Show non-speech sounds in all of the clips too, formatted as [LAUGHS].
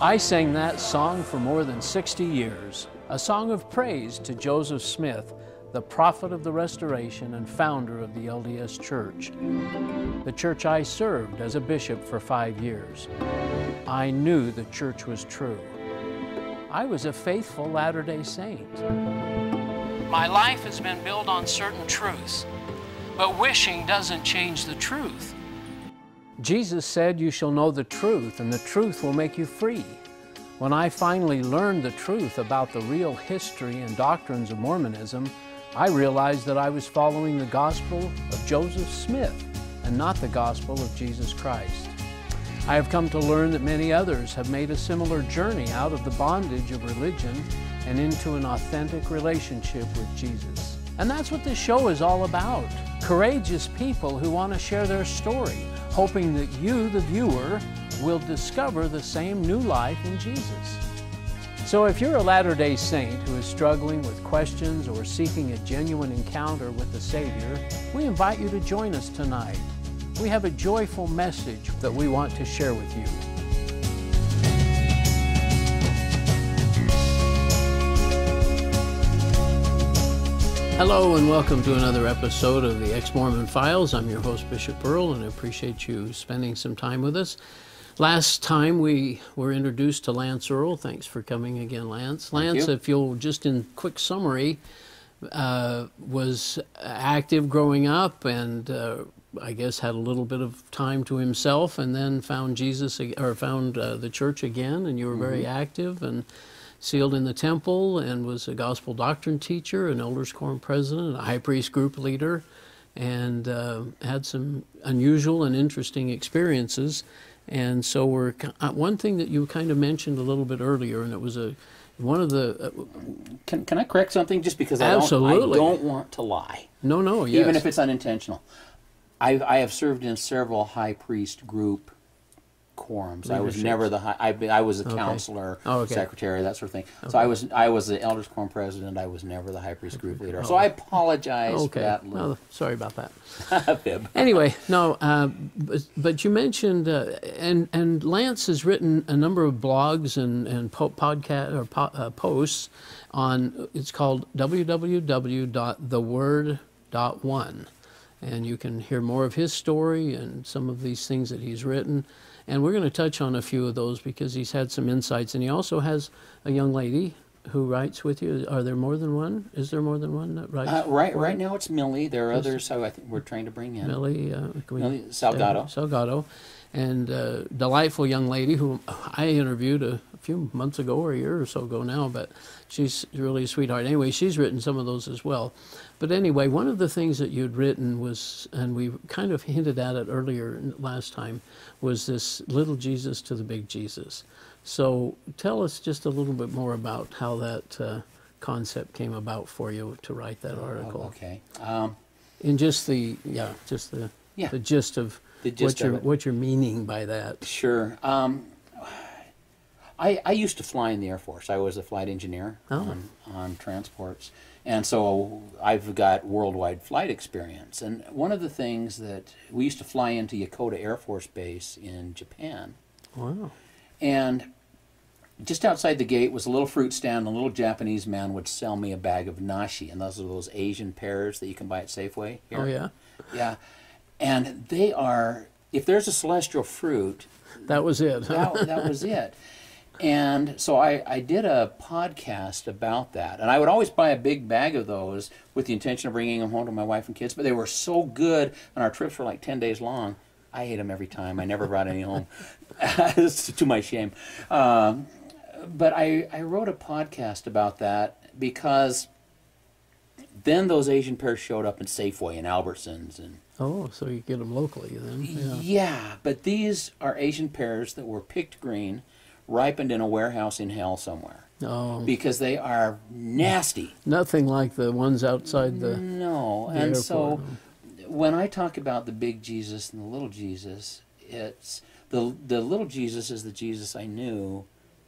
I sang that song for more than 60 years, a song of praise to Joseph Smith, the prophet of the Restoration and founder of the LDS Church, the church I served as a bishop for five years. I knew the church was true. I was a faithful Latter day Saint. My life has been built on certain truths, but wishing doesn't change the truth. Jesus said, You shall know the truth, and the truth will make you free. When I finally learned the truth about the real history and doctrines of Mormonism, I realized that I was following the gospel of Joseph Smith and not the gospel of Jesus Christ. I have come to learn that many others have made a similar journey out of the bondage of religion and into an authentic relationship with Jesus. And that's what this show is all about. Courageous people who want to share their story, hoping that you, the viewer, will discover the same new life in Jesus. So if you're a Latter day Saint who is struggling with questions or seeking a genuine encounter with the Savior, we invite you to join us tonight. We have a joyful message that we want to share with you. Hello and welcome to another episode of the Ex Mormon Files. I'm your host, Bishop Earl, and I appreciate you spending some time with us. Last time we were introduced to Lance Earl. Thanks for coming again, Lance. Lance, you. if you'll just in quick summary, uh, was active growing up and uh, I guess had a little bit of time to himself and then found Jesus or found uh, the church again and you were very active and sealed in the temple and was a gospel doctrine teacher, an elders quorum president, a high priest group leader, and uh, had some unusual and interesting experiences. And so we're uh, one thing that you kind of mentioned a little bit earlier, and it was a one of the uh, Can, can I correct something just because I don't, I don't want to lie, no no yes. even if it's unintentional. I, I have served in several high priest group quorums. I was never the high. I, I was a counselor, Oh, okay. secretary, that sort of thing. So I was I was the elders quorum president. I was never the high priest group leader. So I apologize for okay. that Well, little sorry about that. [LAUGHS] fib. Anyway, no, uh, but, but you mentioned, uh, and and Lance has written a number of blogs and and po- podcast or po- uh, posts on. It's called www.theword.one, and you can hear more of his story and some of these things that he's written. And we're going to touch on a few of those because he's had some insights, and he also has a young lady who writes with you. Are there more than one? Is there more than one that writes? Uh, right right now it's Millie. There are others who I think we're trying to bring in. Millie, uh, can we- Millie Salgado. Salgado, and uh, delightful young lady who I interviewed a, a few months ago or a year or so ago now, but she's really a sweetheart. Anyway, she's written some of those as well. But anyway, one of the things that you'd written was, and we kind of hinted at it earlier last time, was this little Jesus to the big Jesus. So tell us just a little bit more about how that uh, concept came about for you to write that article. Oh, Okay. Um, In just the yeah, just the Yeah. the gist of The what gist of you're it. what you're meaning by that. Sure. Um, I, I used to fly in the Air Force. I was a flight engineer Oh. on, on transports. And so I've got worldwide flight experience. And one of the things that we used to fly into Yokota Air Force Base in Japan. Wow. And just outside the gate was a little fruit stand. A little Japanese man would sell me a bag of nashi. And those are those Asian pears that you can buy at Safeway. Here. Oh yeah, Yeah. And they are, if there's a celestial fruit, that was it. that, that was it. And so I, I did a podcast about that. And I would always buy a big bag of those with the intention of bringing them home to my wife and kids. But they were so good, and our trips were like 10 days long. I ate them every time. I never brought any home, [LAUGHS] to my shame. Um, but I, I wrote a podcast about that because then those Asian pears showed up in Safeway and Albertsons and oh, so you get them locally then? Yeah. yeah, but these are Asian pears that were picked green, ripened in a warehouse in hell somewhere Oh, because they are nasty. nothing like the ones outside the. No, the and so when I talk about the big Jesus and the little Jesus, it's the the little Jesus is the Jesus I knew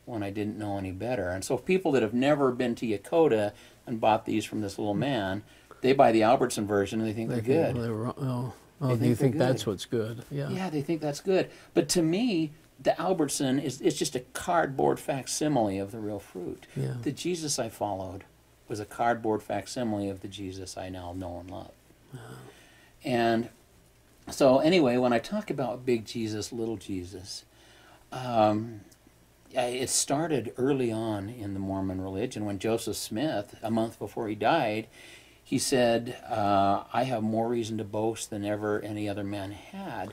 when I didn't know any better. And so people that have never been to Yokota and bought these from this little man, they buy the Albertson version and they think they they're think good. they were- oh, oh, They do you think think that's what's good? Yeah. Yeah, they think that's good. But to me, the Albertson is it's just a cardboard facsimile of the real fruit. Yeah. The Jesus I followed was a cardboard facsimile of the Jesus I now know and love. And so, anyway, when I talk about big Jesus, little Jesus, um, it started early on in the Mormon religion when Joseph Smith, a month before he died, he said, uh, I have more reason to boast than ever any other man had.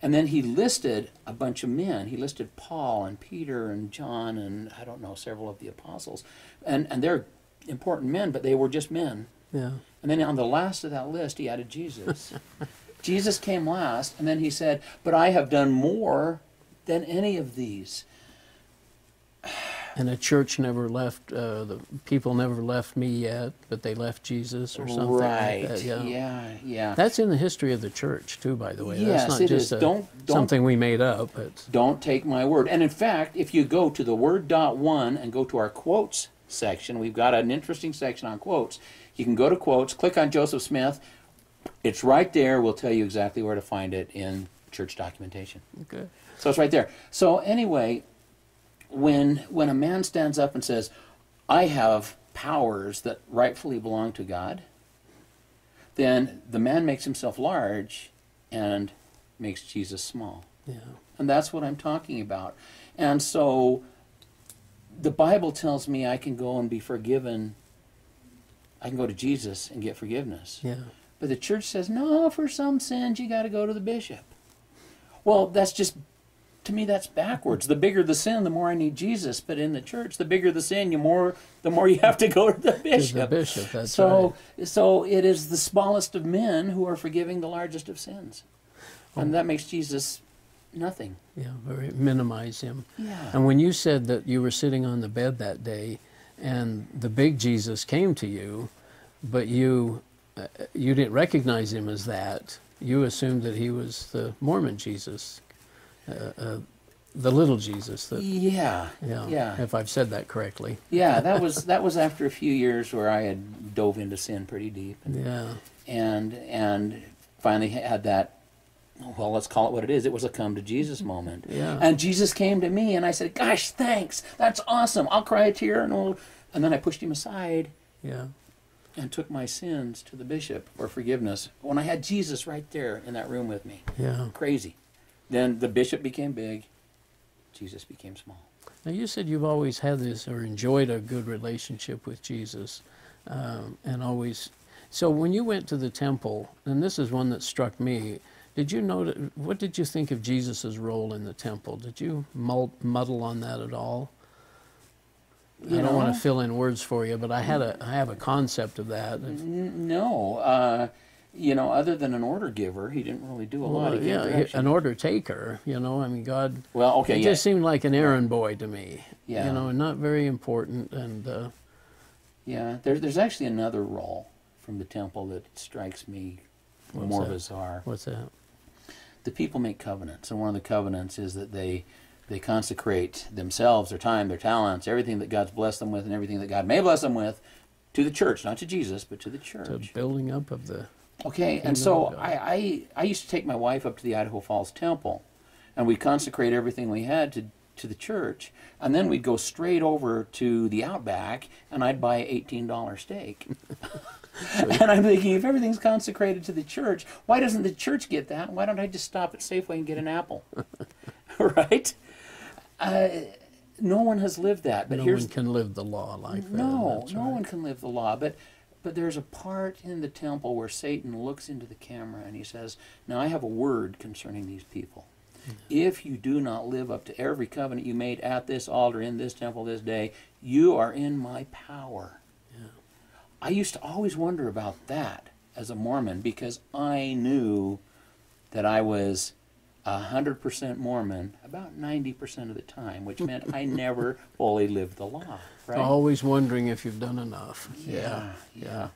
And then he listed a bunch of men. He listed Paul and Peter and John and I don't know, several of the apostles. And, and they're important men, but they were just men. Yeah. And then on the last of that list, he added Jesus. [LAUGHS] Jesus came last, and then he said, But I have done more than any of these. And the church never left, uh, the people never left me yet, but they left Jesus or something right. like that. Yeah. yeah, yeah. That's in the history of the church, too, by the way. Yes, That's not it just is. a- Don't- don't- something we made up. But Don't take my word. And in fact, if you go to the word dot one and go to our quotes section, we've got an interesting section on quotes. You can go to quotes, click on Joseph Smith. It's right there. We'll tell you exactly where to find it in church documentation. okay. So it's right there. So anyway, when when a man stands up and says, "I have powers that rightfully belong to God," then the man makes himself large and makes Jesus small. Yeah. And that's what I'm talking about. And so the Bible tells me I can go and be forgiven. I can go to Jesus and get forgiveness. Yeah. But the church says, no, for some sins, you got to go to the bishop. Well, that's just, to me, that's backwards. The bigger the sin, the more I need Jesus. But in the church, the bigger the sin, you more, the more you have to go to the To bishop. the bishop, that's so, right. so it is the smallest of men who are forgiving the largest of sins. Oh. And that makes Jesus nothing. Yeah, very minimize him. Yeah. And when you said that you were sitting on the bed that day, and the big Jesus came to you, but you uh, you didn't recognize him as that. You assumed that he was the Mormon Jesus, uh, uh, the little Jesus. That Yeah. yeah, Yeah. if I've said that correctly. Yeah, [LAUGHS] that was that was after a few years where I had dove into sin pretty deep and Yeah, and, and finally had that well, let's call it what it is. It was a come to Jesus moment. Yeah. And Jesus came to me and I said, "Gosh, thanks. That's awesome. I'll cry a tear and we'll and then I pushed him aside yeah, and took my sins to the bishop for forgiveness when I had Jesus right there in that room with me. yeah. Crazy. Then the bishop became big, Jesus became small. Now you said you've always had this or enjoyed a good relationship with Jesus, um, and always. So when you went to the temple, and this is one that struck me, did you know what did you think of Jesus' role in the temple? Did you muddle on that at all? You I don't want to fill in words for you, but I had a I have a concept of that. No, uh, you know, other than an order giver, he didn't really do a lot. Well, He gave yeah, direction. an order taker. You know, I mean, God. well, okay, It yeah, just seemed like an errand boy to me. Yeah. You know, and not very important. And uh, yeah. There's there's actually another role from the temple that strikes me more that? bizarre. what's that? The people make covenants, and one of the covenants is that they they consecrate themselves, their time, their talents, everything that God's blessed them with, and everything that God may bless them with, to the church, not to Jesus, but to the The church. building up of the. Okay, and so. I, I I used to take my wife up to the Idaho Falls Temple, and we'd consecrate everything we had to to the church, and then we'd go straight over to the Outback, and I'd buy an eighteen dollar steak. [LAUGHS] and I'm thinking, if everything's consecrated to the church, why doesn't the church get that? Why don't I just stop at Safeway and get an apple? [LAUGHS] right? Uh, no one has lived that, but no one can live the law like that. no, no right. one can live the law. But but there's a part in the temple where Satan looks into the camera and he says, "Now I have a word concerning these people. Hmm. If you do not live up to every covenant you made at this altar in this temple this day, you are in my power." I used to always wonder about that as a Mormon because I knew that I was hundred percent Mormon about ninety percent of the time, which meant I [LAUGHS] never fully lived the law. Right? Always wondering if you've done enough. Yeah, yeah. yeah.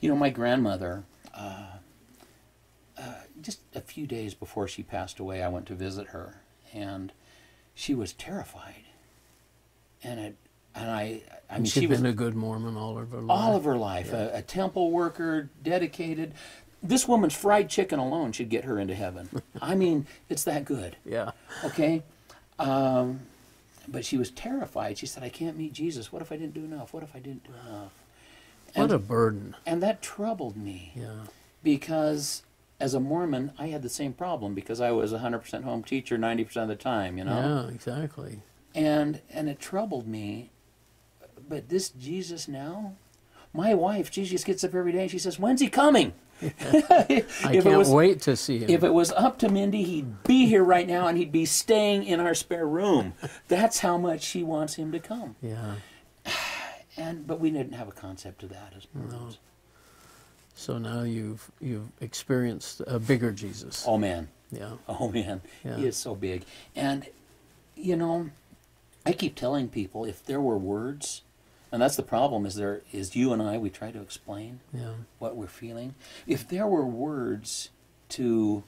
You know, my grandmother, uh, uh, just a few days before she passed away, I went to visit her, and she was terrified. And I, and I, I mean, And she was a good Mormon all of her life. all of her life, a, a temple worker, dedicated. This woman's fried chicken alone should get her into heaven. [LAUGHS] I mean, it's that good. Yeah. Okay? Um, but she was terrified. She said, I can't meet Jesus. What if I didn't do enough? What if I didn't do enough? What a burden. And that troubled me Yeah. because as a Mormon, I had the same problem because I was a 100% home teacher 90% of the time, you know? Yeah, exactly. And and it troubled me. But this Jesus now, my wife, she just gets up every day and she says, "When's he coming?" [LAUGHS] I can't was wait to see him. if it was up to Mindy, he'd be here right now and he'd be staying in our spare room. That's how much she wants him to come. yeah. [SIGHS] And but we didn't have a concept of that as Mormons. So now you've you've experienced a bigger Jesus. Oh man. Yeah. Oh man, Yeah. he is so big. And you know, I keep telling people if there were words, and that's the problem is there is you and I we try to explain Yeah. what we're feeling. If there were words to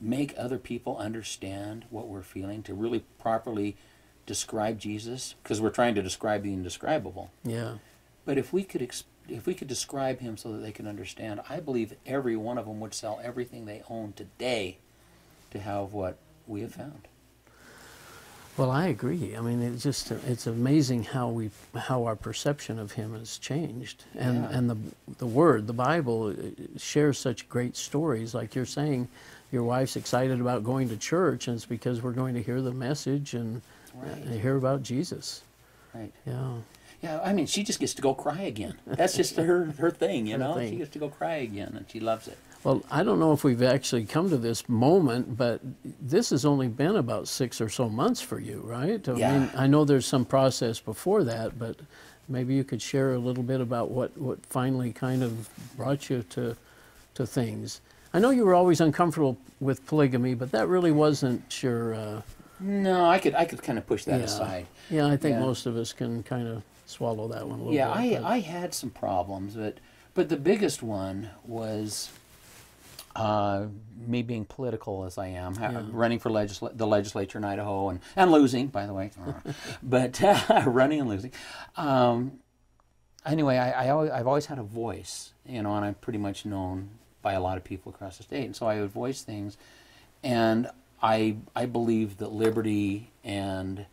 make other people understand what we're feeling, to really properly describe Jesus, because we're trying to describe the indescribable. Yeah. But if we could if we could describe him so that they can understand, I believe every one of them would sell everything they own today to have what we have found. Well, I agree. I mean, it's just it's amazing how we how our perception of him has changed, and Yeah. and the the Word, the Bible, uh, shares such great stories. Like you're saying, your wife's excited about going to church, and it's because we're going to hear the message and, Right. and hear about Jesus. Right. Yeah. Yeah, I mean, she just gets to go cry again. That's just her her thing, you Her know. thing. She gets to go cry again, and she loves it. Well, I don't know if we've actually come to this moment, but this has only been about six or so months for you, right? I Yeah. mean, I know there's some process before that, but maybe you could share a little bit about what, what finally kind of brought you to, to things. I know you were always uncomfortable with polygamy, but that really wasn't your. Uh, No, I could I could kind of push that yeah. aside. Yeah, I think Yeah. most of us can kind of swallow that one a little Yeah, bit. I I had some problems, but but the biggest one was uh, me being political as I am, Yeah. running for legisla- the legislature in Idaho and, and losing, by the way, [LAUGHS] but uh, [LAUGHS] running and losing. Um, anyway, I, I always, I've always had a voice, you know, and I'm pretty much known by a lot of people across the state, and so I would voice things, and I I believe that liberty and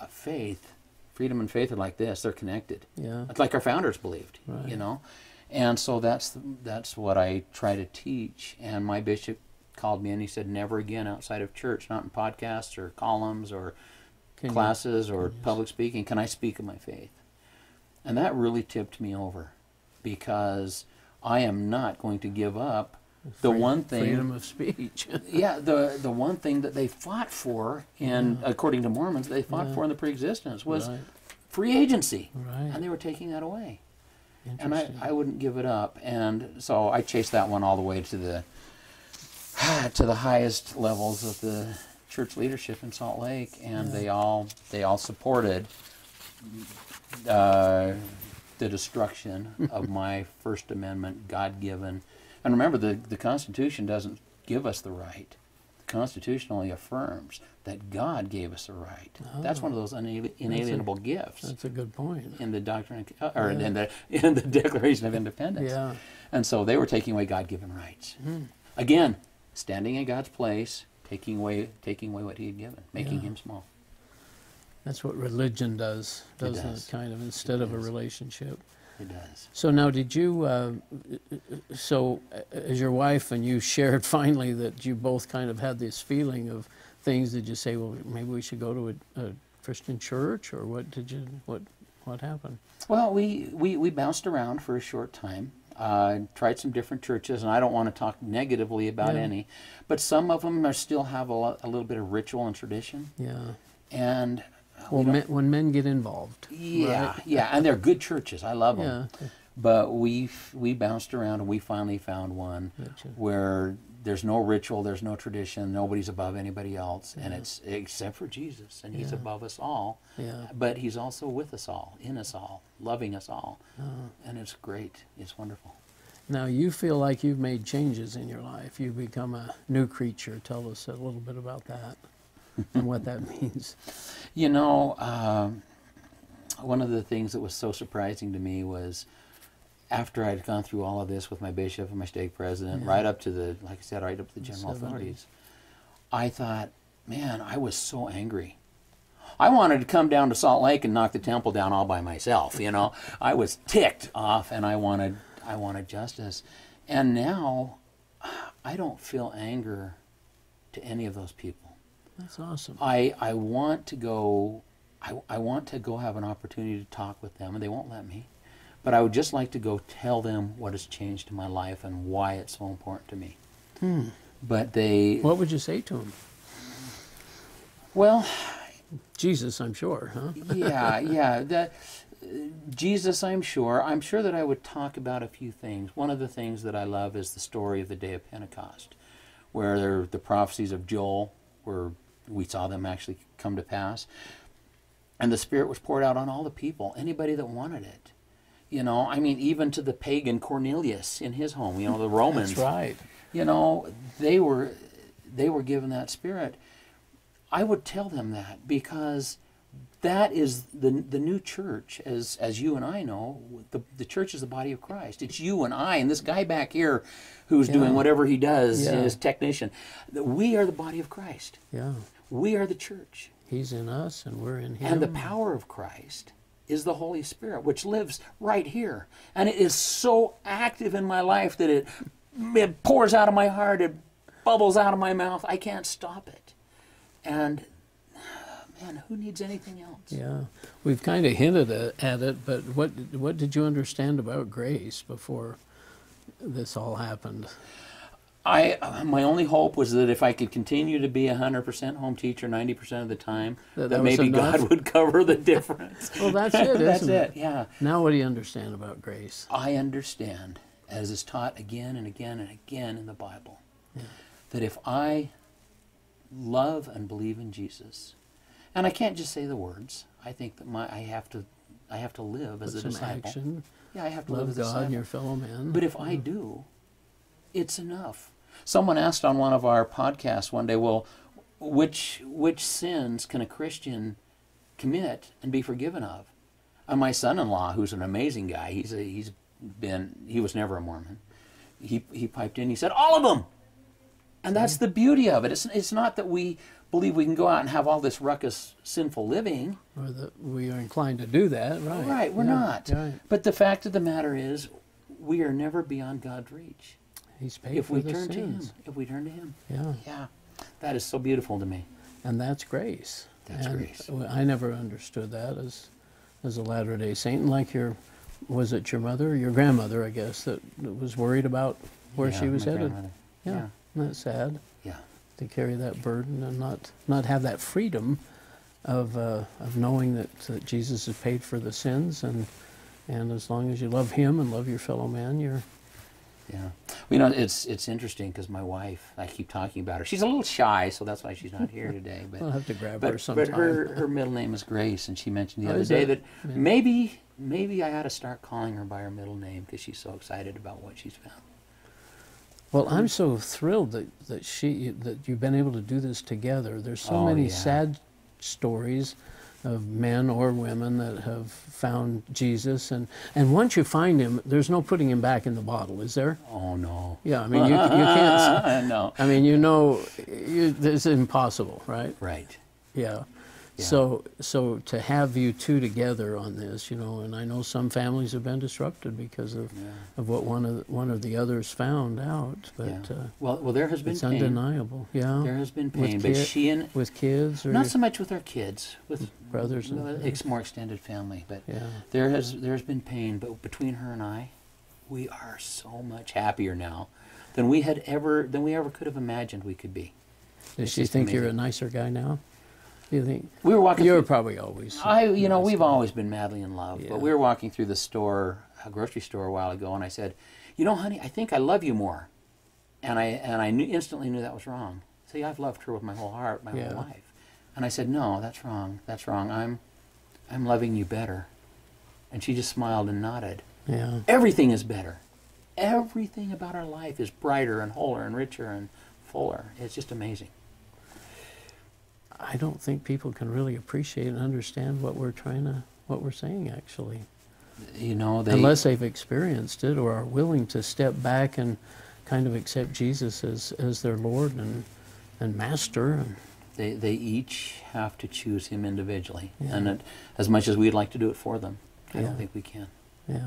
uh, faith, freedom and faith are like this; they're connected. Yeah. It's like our founders believed, Right. you know, and so that's that's what I try to teach. And my bishop called me and he said, "Never again outside of church, not in podcasts or columns or Can you- classes or public speaking, can I speak of my faith?" And that really tipped me over, because I am not going to give up the one thing Freedom of speech. [LAUGHS] yeah, the the one thing that they fought for, and according to Mormons, they fought Yeah. for in the pre-existence was Right. free agency, Right. and they were taking that away, and I, I wouldn't give it up, and so I chased that one all the way to the [SIGHS] to the highest levels of the church leadership in Salt Lake, and they all they all supported uh, the destruction [LAUGHS] of my First Amendment, God-given. And remember, the the Constitution doesn't give us the right. The Constitution only affirms that God gave us a right. That's one of those unali- inalienable gifts That's a good point. in the doctrine, of- or Yeah. in the in the [LAUGHS] Declaration of Independence. Yeah. And so they were taking away God-given rights. Hmm. Again, standing in God's place, taking away taking away what He had given, making Yeah. Him small. That's what religion does, It doesn't it? does. Kind of instead of a does. relationship. It does. So now, did you? Uh, so, as your wife and you shared [LAUGHS] finally that you both kind of had this feeling of things. Did you say, well, maybe we should go to a, a Christian church, or what did you? What what happened? Well, we, we, we bounced around for a short time. Uh, tried some different churches, and I don't want to talk negatively about Yeah. any, but some of them are still have a, lo- a little bit of ritual and tradition. Yeah. And Well, men, when men get involved. yeah, right? yeah, and they're good churches. I love them. Yeah. But we we bounced around and we finally found one Gotcha. where there's no ritual, there's no tradition, nobody's above anybody else, and it's except for Jesus, and He's above us all. Yeah. But He's also with us all, in us all, loving us all, Uh, and it's great. It's wonderful. now you feel like you've made changes in your life. You've become a new creature. Tell us a little bit about that and what that [LAUGHS] means. You know, um, one of the things that was so surprising to me was after I'd gone through all of this with my bishop and my stake president, Yeah. right up to the, like I said, right up to the general 70. authorities, I thought, man, I was so angry. I wanted to come down to Salt Lake and knock the temple down all by myself. You know, [LAUGHS] I was ticked off, and I wanted I wanted justice. And now, I don't feel anger to any of those people. That's awesome. I I want to go. I, I want to go have an opportunity to talk with them, and they won't let me. But I would just like to go tell them what has changed in my life and why it's so important to me. Hmm. But they, What would you say to them? well, Jesus, I'm sure, huh? [LAUGHS] yeah, yeah. That uh, Jesus, I'm sure. I'm sure that I would talk about a few things. One of the things that I love is the story of the day of Pentecost, where there, the prophecies of Joel, where we saw them actually come to pass, and the Spirit was poured out on all the people, anybody that wanted it. You know, I mean, even to the pagan Cornelius in his home. You know, the Romans. That's right. You know, they were they were given that Spirit. I would tell them that because that is the the new church, as as you and I know. The the church is the body of Christ. It's you and I, and this guy back here, who's Yeah. doing whatever he does, Yeah. his technician. We are the body of Christ. Yeah. We are the church, He's in us and we're in him. and the power of Christ is the Holy Spirit, which lives right here, and it is so active in my life that it it pours out of my heart, it bubbles out of my mouth. I can't stop it, and man, who needs anything else? Yeah. We've kind of hinted at, at it, but what what did you understand about grace before this all happened? I uh, my only hope was that if I could continue to be a hundred percent home teacher ninety percent of the time, That- that, that maybe? God would cover the difference. [LAUGHS] Well, that's it, [LAUGHS] That's isn't it. it? Yeah, Now, what do you understand about grace? I understand, as is taught again and again and again in the Bible, that if I love and believe in Jesus, and I can't just say the words. I think that my I have to I have to live as Put a some disciple. action, Yeah, I have to love live as a God and your fellow man. But if I do, it's enough. Someone asked on one of our podcasts one day, well, which which sins can a Christian commit and be forgiven of? And my son-in-law, who's an amazing guy, he's a, he's been he was never a Mormon. He he piped in. He said, all of them. And that's the beauty of it. It's it's not that we believe we can go out and have all this ruckus sinful living. or that we are inclined to do that, right? Right, we're Yeah, not. Right. But the fact of the matter is, we are never beyond God's reach. He's paid if for we the turn to him if we turn to him Yeah, yeah that is so beautiful to me and that's grace. That's and grace. w- I never understood that as as a Latter Day Saint. And like your, was it your mother, your grandmother, I guess, that, that was worried about where Yeah, she was my headed. grandmother. Yeah, yeah Isn't that sad yeah to carry that burden and not not have that freedom of uh, of knowing that, that Jesus has paid for the sins and and as long as you love Him and love your fellow man, you're yeah well, you know it's it's interesting because my wife i keep talking about her she's a little shy so that's why she's not here [LAUGHS] today but I'll have to grab her but, but her her middle name is grace and she mentioned the Oh, other day it? that Yeah. maybe maybe i ought to start calling her by her middle name because she's so excited about what she's found Well, I'm so thrilled that, that she that you've been able to do this together. There's so Oh, many yeah. sad stories of men or women that have found Jesus, and and once you find him, there's no putting him back in the bottle, is there? oh no Yeah, I mean you, you can't. [LAUGHS] no I mean you know, you, it's impossible, right? right Yeah. Yeah. So so to have you two together on this, you know, and I know some families have been disrupted because of Yeah. of what one of the, one of the others found out, but. yeah. Uh, well well there has been it's pain undeniable. Yeah. there has been With pain but kid- she and with kids or not so much with our kids with brothers and ex- more extended family but yeah. there has there's been pain but between her and i we are so much happier now than we had ever than we ever could have imagined we could be Does It's she think you're a nicer guy now? You think we were walking you're through, probably always? i you know we've guy. always been madly in love Yeah. but we were walking through the store a grocery store a while ago and i said you know honey i think i love you more and i and i knew, instantly knew that was wrong see i've loved her with my whole heart my Yeah. whole life and i said no that's wrong that's wrong i'm i'm loving you better and she just smiled and nodded Yeah. everything is better. Everything about our life is brighter and wholer and richer and fuller. It's just amazing. I don't think people can really appreciate and understand what we're trying to what we're saying actually, You know, they unless they've experienced it or are willing to step back and kind of accept Jesus as as their Lord and and Master. And, They, they each have to choose Him individually. And it, as much as we'd like to do it for them, I Yeah. don't think we can. Yeah.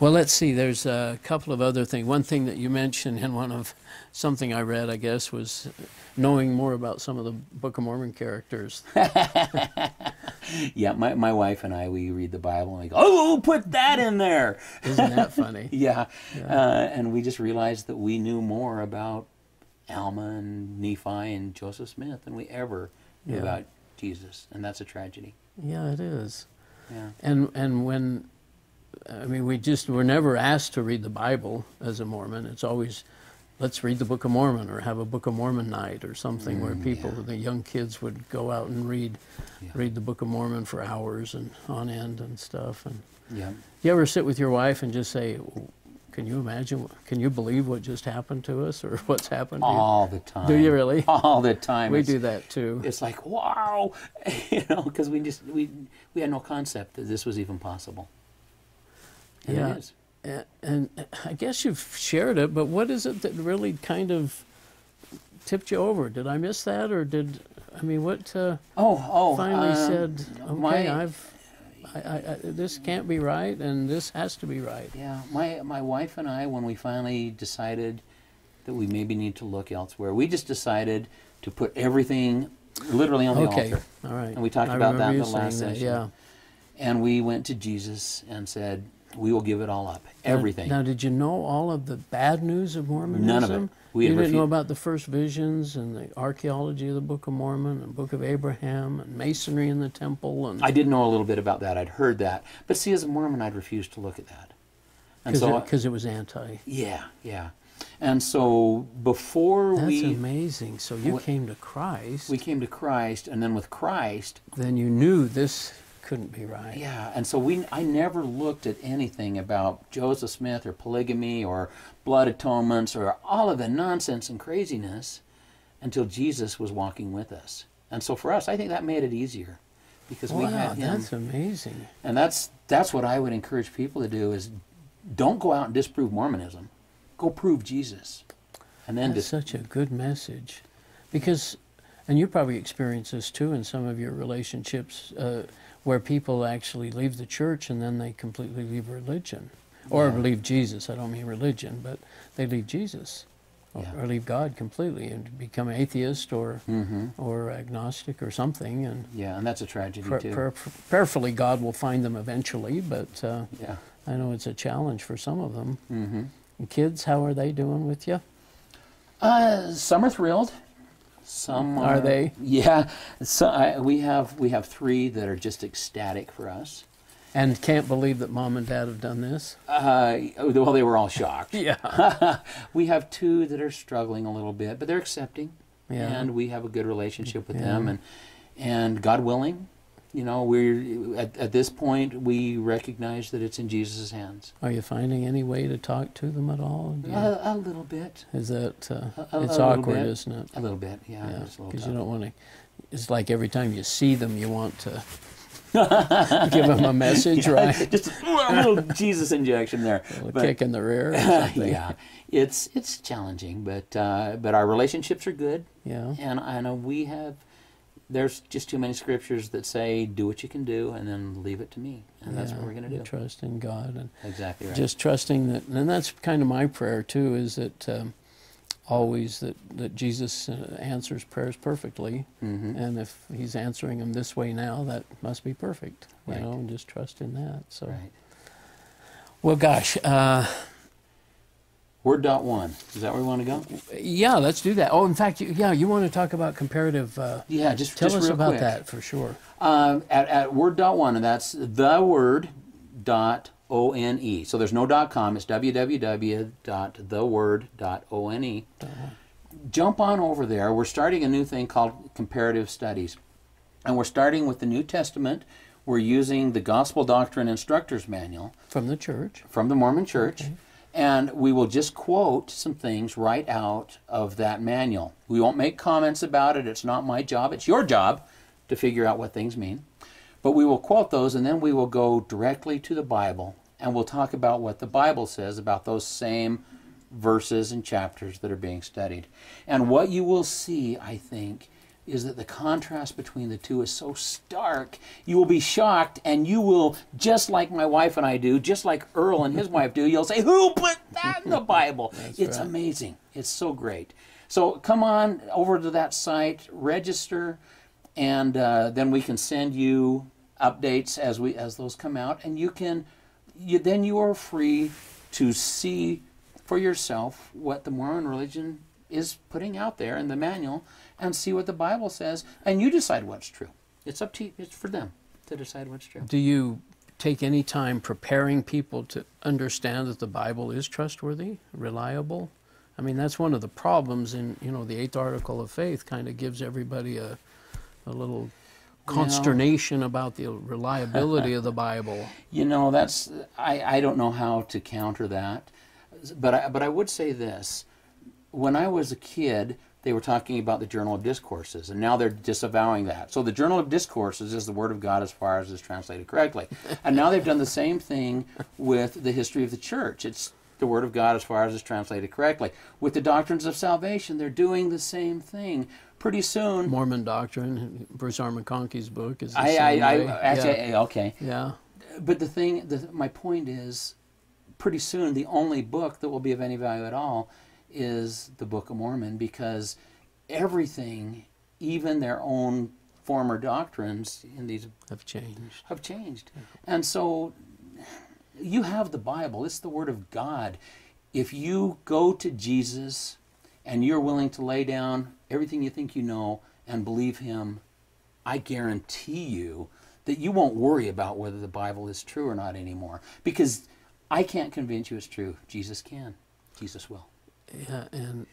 Well, let's see. There's a couple of other things. One thing that you mentioned in one of something I read, I guess, was knowing more about some of the Book of Mormon characters. [LAUGHS] Yeah, my, my wife and I, we read the Bible and we go, oh, put that in there. [LAUGHS] Isn't that funny? [LAUGHS] Yeah. Uh, and we just realized that we knew more about Alma and Nephi and Joseph Smith than we ever knew Yeah. about Jesus. And that's a tragedy. Yeah, it is. Yeah. And and when, I mean, we just were never asked to read the Bible as a Mormon. It's always, let's read the Book of Mormon or have a Book of Mormon night or something where mm, people, the young kids, would go out and read, Yeah. read the Book of Mormon for hours and on end and stuff. And Yeah. you ever sit with your wife and just say, "Can you imagine? Can you believe what just happened to us or [LAUGHS] what's happened to you?" All the time. Do you really? [LAUGHS] All the time. We It's- do that too. It's like, wow. [LAUGHS] you know, because we just, we, we had no concept that this was even possible. And Yeah. it is. And I guess you've shared it, but what is it that really kind of tipped you over? Did I miss that, or did I mean what uh, Oh, oh. finally um, said, okay, my- I've I, I, I, this can't be right, and this has to be right. Yeah, my my wife and I, when we finally decided that we maybe need to look elsewhere, we just decided to put everything literally on the Okay, altar, all right. And we talked about that in the last that, session. Yeah. and we went to Jesus and said, "We will give it all up, everything." Now, did you know all of the bad news of Mormonism? None of it. We you didn't know about the first visions and the archaeology of the Book of Mormon and Book of Abraham and masonry in the temple and I did know a little bit about that. I'd heard that, but see, as a Mormon, I'd refused to look at that. Because so, it, it was anti. yeah, yeah. And so before That's we That's amazing. So you came to Christ, we came to Christ, and then with Christ, then you knew this couldn't be right. Yeah, and so we I never looked at anything about Joseph Smith or polygamy or blood atonements or all of the nonsense and craziness until Jesus was walking with us. And so for us, I think that made it easier because we Wow, had him. that's amazing. And that's that's what I would encourage people to do is don't go out and disprove Mormonism. Go prove Jesus. And then That's such a good message, because, and you probably experience this too in some of your relationships, uh, where people actually leave the church and then they completely leave religion, or Yeah. leave Jesus. I don't mean religion, but they leave Jesus, or, Yeah. or leave God completely and become atheist or Mhm. or agnostic or something. And Yeah, and that's a tragedy pr- too. pr- prayerfully, God will find them eventually. But uh, yeah. I know it's a challenge for some of them. Mhm. And kids, how are they doing with you? Uh, some are thrilled. Some Are they? Yeah. So I, we have we have three that are just ecstatic for us. And can't believe that mom and dad have done this. Uh, well, they were all shocked. [LAUGHS] Yeah. [LAUGHS] we have two that are struggling a little bit, but they're accepting, Yeah. and we have a good relationship with Yeah. them. And and God willing, you know, we're at, at this point we recognize that it's in Jesus' hands. Are you finding any way to talk to them at all? A, a little bit, Is that uh, a- a it's awkward, isn't it? a little bit, yeah. Yeah, it's a little because tough. you don't want to. It's like every time you see them, you want to [LAUGHS] give them a message, [LAUGHS] right? Just a little Jesus injection there. But- kick in the rear or [LAUGHS] something. yeah, it's it's challenging, but uh, but our relationships are good, Yeah. and I know we have. There's just too many scriptures that say, "Do what you can do, and then leave it to me," and that's what we're going to do. Trust in God and Exactly right. just trusting that, and that's kind of my prayer too. Is that um, always that that Jesus uh, answers prayers perfectly, hmm and if He's answering them this way now, that must be perfect. You Right. know, and just trust in that. So, Right. well, gosh. Uh, Word dot one. Is that where we want to go? Yeah, let's do that. Oh, in fact, you, yeah, you want to talk about comparative. Uh, Yeah, just tell just us about quick. that for sure. Um, at, at word dot one, and that's the word dot o n e. So there's no dot com. It's www dot the word dot o n e. Jump on over there. We're starting a new thing called comparative studies, and we're starting with the New Testament. We're using the Gospel Doctrine Instructors Manual From the church. from the Mormon Church, Okay. And we will just quote some things right out of that manual. We won't make comments about it. It's not my job. It's your job to figure out what things mean. But we will quote those, and then we will go directly to the Bible, and we'll talk about what the Bible says about those same verses and chapters that are being studied. And what you will see, I think, is that the contrast between the two is so stark. You will be shocked, and you will, just like my wife and I do, just like Earl and his wife do, you'll say, Who put that in the Bible? it's right. amazing. It's so great. So come on over to that site, register, and uh, then we can send you updates as we as those come out, and you can you, then you are free to see for yourself what the Mormon religion is putting out there in the manual, and see what the Bible says, and you decide what's true. It's up to you. It's for them to decide what's true. Do you take any time preparing people to understand that the Bible is trustworthy, reliable? I mean, that's one of the problems in, you know, the eighth article of faith kind of gives everybody a, a little consternation about the reliability of the [LAUGHS] Bible. You know, that's I, I don't know how to counter that, but I, but I would say this: when I was a kid, they were talking about the Journal of Discourses, and now they're disavowing that. So the Journal of Discourses is the Word of God as far as it's translated correctly, and now they've done the same thing with the history of the Church. It's the Word of God as far as it's translated correctly. With the doctrines of salvation, they're doing the same thing. Pretty soon, Mormon doctrine, Bruce R. McConkie's book is the I, I, same I way. actually yeah. okay. yeah. But the thing, the, my point is, pretty soon the only book that will be of any value at all is the Book of Mormon because everything, even their own former doctrines in these have changed. have changed. And so you have the Bible, it's the Word of God. If you go to Jesus and you're willing to lay down everything you think you know and believe Him, I guarantee you that you won't worry about whether the Bible is true or not anymore. Because I can't convince you it's true. Jesus can. Jesus will. Yeah, and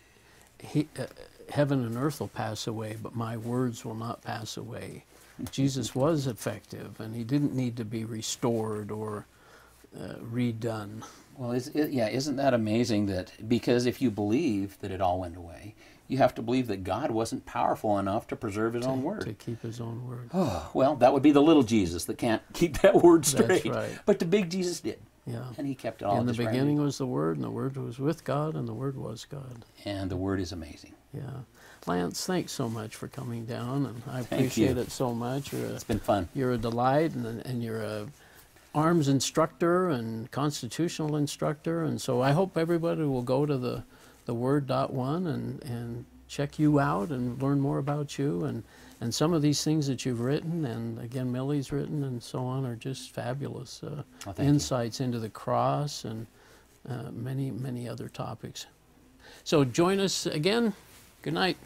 he, uh, heaven and earth will pass away, but my words will not pass away. Jesus [LAUGHS] was effective, and he didn't need to be restored or uh, redone. Well, is, it, yeah, isn't that amazing that because if you believe that it all went away, you have to believe that God wasn't powerful enough to preserve his own word. To keep his own word. Oh, [SIGHS] well, that would be the little Jesus that can't [LAUGHS] keep that word straight. right. But the big Jesus did. Yeah. And he kept it all In the beginning was the Word, and the Word was with God, and the Word was God. And the word is amazing. Yeah. Lance, thanks so much for coming down, and I Thank appreciate you. it so much. You're a, It's been fun. you're a delight, and, and you're a arms instructor and constitutional instructor, and so I hope everybody will go to the the Word dot one and and check you out and learn more about you and and some of these things that you've written and again Millie's written and so on are just fabulous uh, Oh, thank you. insights into the cross and uh, many many other topics. So join us again. Good night.